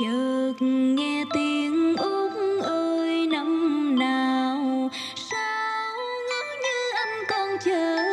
chợt nghe tiếng út ơi năm nào sao ngỡ như anh còn chờ